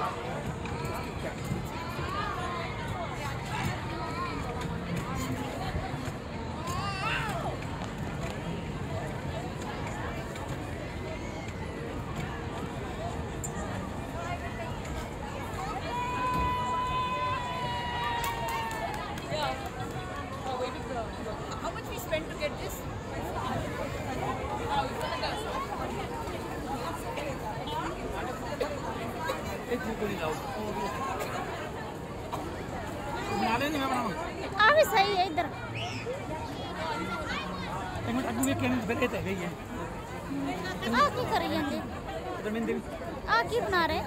Oh, How much we spent to get this? अरे सही है इधर। एक मिनट अगू एक मिनट बैठे थे भैया आ की कर रही हैं जी आ की बना रहे हैं।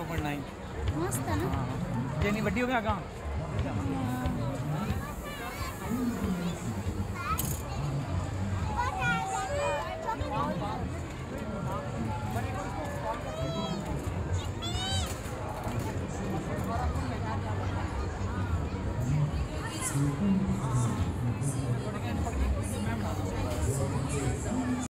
जीरो पॉइंट नाइन मस्त है ना जेनी वड्डी हो गया आगा Mm-hmm.